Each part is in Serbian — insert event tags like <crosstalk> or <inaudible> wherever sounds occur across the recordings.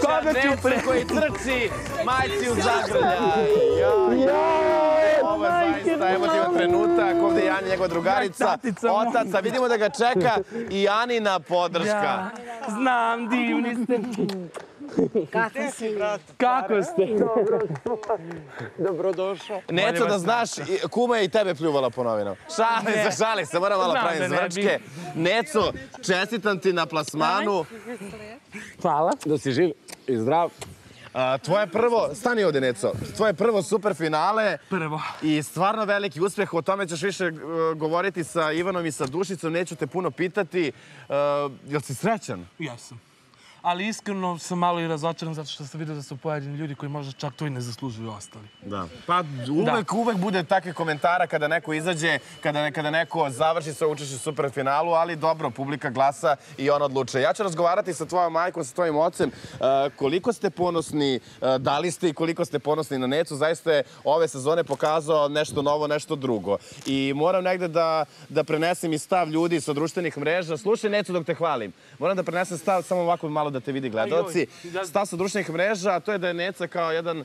Koga ću Necu pre- koji trči majci u zagrljaj. Joj, Ovo je zaista emotivan trenutak. Ovde je Janja, njegova drugarica, Tatica moja. otac, a vidimo da ga čeka i Janina podrška. Ja, znam, divni ste. Kako si? Kako ste? Dobrodošao. Neco, da znaš, kuma je i tebe pljuvala po novinama. Šali se, šali se, moram malo pravim da bi. zvrčke. Neco, čestitam ti na plasmanu. Hvala. Da si živ i zdrav. A, tvoje prvo, stani ovde, Neco, tvoje prvo super finale Prvo. i stvarno veliki uspeh. O tome ćeš više uh, govoriti sa Ivanom i sa Dušicom, neću te puno pitati. Uh, jel si srećan? Jesam. Ali iskreno sam malo i razočaran zato što sam vidio da su pojedini ljudi koji možda čak to i ne zaslužuju ostali. Da. Pa uvek, uvek bude takve komentara kada neko izađe, kada, kada neko završi svoje učešće u superfinalu, ali dobro, publika glasa i on odlučuje. Ja ću razgovarati sa tvojom majkom, sa tvojim ocem. Uh, koliko ste ponosni, uh, da li ste i koliko ste ponosni na Necu? Zaista je ove sezone pokazao nešto novo, nešto drugo. I moram negde da, da prenesem i stav ljudi sa društvenih mreža. Slušaj Necu dok te hvalim. Moram da prenesem stav samo ovako malo da te vidi gledalci. Ajoj, Stav sa društvenih mreža, a to je da je Neca kao jedan uh,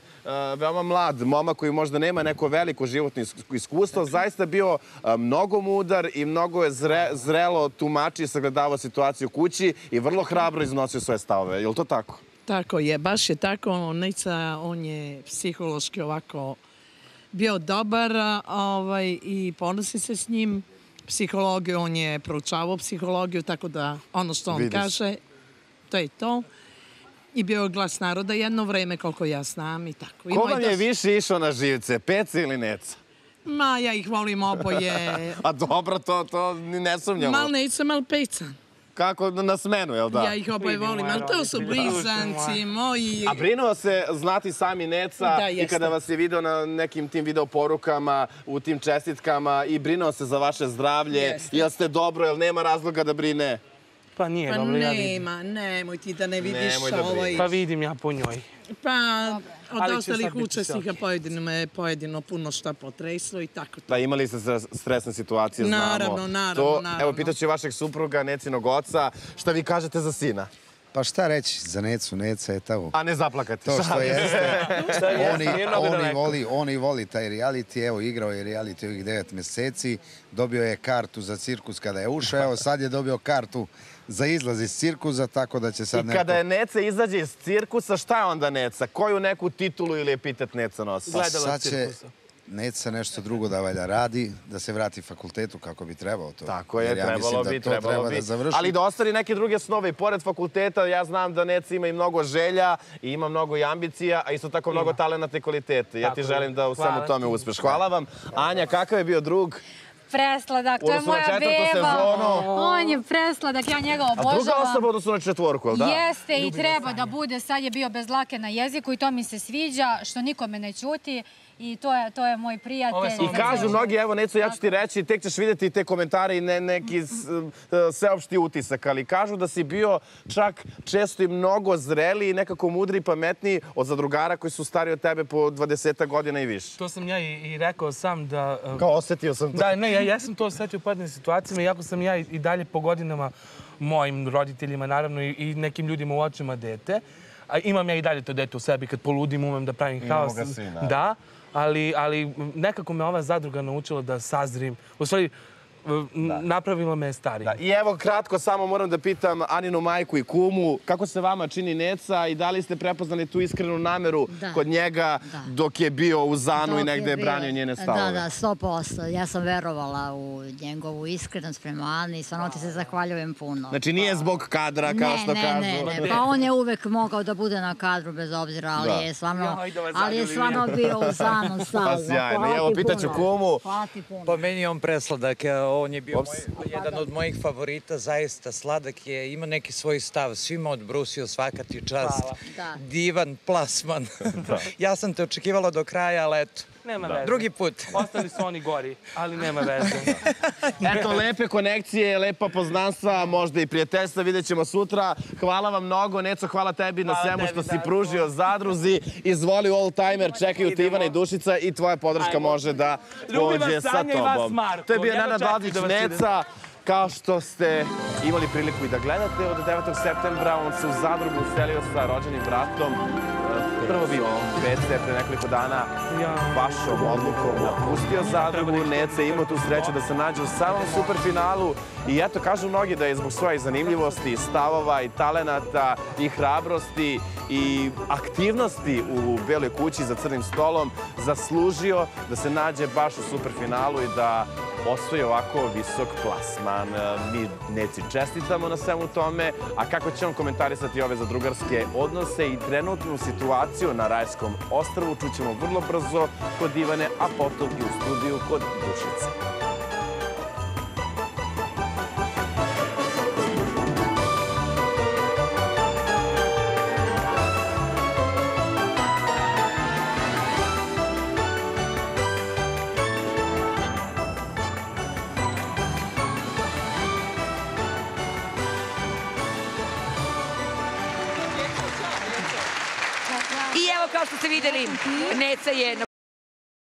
veoma mlad momak koji možda nema neko veliko životno is- iskustvo, zaista bio uh, mnogo mudar i mnogo je zre, zrelo tumači i sagledavao situaciju kući i vrlo hrabro iznosio svoje stavove. Je li to tako? Tako je, baš je tako. Nica, on je psihološki ovako bio dobar ovaj, i ponosi se s njim. Psihologiju, on je proučavao psihologiju, tako da ono što on Vidiš. kaže, to je to. I bio je glas naroda jedno vreme, koliko ja znam i tako. Ko vam je više išao na živce, Peci ili Neca? Ma, ja ih volim oboje. <laughs> A dobro, to, to ni ne sumnjamo. mal Nica, mal Peca. Kako na smenu, jel da? Ja ih oboje volim, ali to su blizanci moji. A brinuo se znati sami Neca Da, i kada vas je video na nekim tim video porukama, u tim čestitkama i brinuo se za vaše zdravlje. Jeste. Jel ste dobro, jel nema razloga da brine? Pa nije Pa dobro, ja vidim. nema, nemoj ti da ne vidiš Nemoj da ovaj... Pa vidim ja po njoj. Pa, od ostalih učesnika pojedino je pojedino puno šta potreslo i tako to. Da, imali ste se stresne situacije, znamo. Naravno, naravno, to, naravno. Evo, pitaću vašeg supruga, Necinog oca, šta vi kažete za sina? Pa šta reći za Necu, Neca je to. A ne zaplakati. To što <laughs> jeste, oni, oni, voli, oni voli taj reality, evo igrao je reality ovih devet meseci, dobio je kartu za cirkus kada je ušao, evo sad je dobio kartu za izlaz iz cirkusa, tako da će sad I neko... kada je Neca izađe iz cirkusa, šta je onda Neca? Koju neku titulu ili epitet Neca nosi? Pa sad će. Neca nešto drugo da valja radi, da se vrati fakultetu kako bi trebao to. Tako je, ja trebalo mislim da bi, to trebalo treba bi. da završi. Ali da ostvari neke druge snove i pored fakulteta, ja znam da Neca ima i mnogo želja i ima mnogo i ambicija, a isto tako mnogo talenata i kvalitete. Ja ti želim da u svemu tome uspeš. Hvala vam. Anja, kakav je bio drug? Presladak, to je moja beba. On je presladak, ja njega A druga obožavam. osoba u odnosu na četvorku, jel da? Jeste i treba da bude. Sad je bio bez lake na jeziku i to mi se sviđa, što nikome ne ćuti. I to je, to je moj prijatelj. I kažu mnogi, evo Neco, ja ću ti reći, tek ćeš vidjeti te komentare i ne, neki s- e, sveopšti utisak, ali kažu da si bio čak često i mnogo zreliji, nekako mudri i pametniji od zadrugara koji su stari od tebe po 20 godina i više. To sam ja i, i rekao sam da... uh, Kao osetio sam to. Da, ne, ja, ja sam to osjetio u pojedinim situacijama, iako sam ja i, i dalje po godinama mojim roditeljima, naravno, i, i nekim ljudima u očima dete. A imam ja i dalje to dete u sebi, kad poludim umem da pravim Imamo haos. ga svi, naravno. Da, ali, ali nekako me ova zadruga naučila da sazrim. U stvari, napravila me stari. Da, I evo kratko samo moram da pitam Aninu majku i kumu, kako se vama čini Neca i da li ste prepoznali tu iskrenu nameru Da. kod njega Da. dok je bio u Zanu i negde je bio- branio njene stavove? Da, da, sto posto. Ja sam verovala u njegovu iskrenost prema Ani i stvarno ti se zahvaljujem puno. Znači nije zbog kadra, kao ne, što ne, kažu. ne, ne, pa on je uvek mogao da bude na kadru bez obzira, ali Da. je stvarno, da ali je stvarno bio u Zanu stalno. Pa sjajno. Evo, pitaću kumu. Pa meni je on presladak, e, on je bio moj, jedan od mojih favorita, zaista sladak je, ima neki svoj stav, svima odbrusio svaka ti čast, da. divan plasman. <laughs> da. <laughs> ja sam te očekivala do kraja, ali eto, Nema da. veze. Drugi put. <laughs> Ostali su oni gori, ali nema veze. Da. Eto, lepe konekcije, lepa poznanstva, možda i prijateljstva. Vidjet ćemo sutra. Hvala vam mnogo. Neco, hvala tebi hvala na svemu tebi, što si pružio zadruzi. Izvoli all timer, čekaju te Ivana i Dušica i tvoja podrška Ajmo. može da Ljubim pođe sa tobom. To je bio Nana mladih neca, kao što ste imali priliku i da gledate. Od 9. septembra on se u Zadrugu uselio sa rođenim bratom. Prvo bio Pece pre nekoliko dana vašom odlukom napustio Zadrugu. Nece imao tu sreću da se nađe u samom superfinalu. I eto, kažu mnogi da je zbog svoje zanimljivosti, stavova i talenata i hrabrosti i aktivnosti u Beloj kući za crnim stolom zaslužio da se nađe baš u superfinalu i da osvoji ovako visok plasman. E, Mi Neci čestitamo na svemu tome, a kako će on komentarisati ove zadrugarske odnose i trenutnu situaciju na Rajskom ostrvu čućemo vrlo brzo kod Ivane, a potom i u studiju kod Dušice. Kao što ste videli, Neca je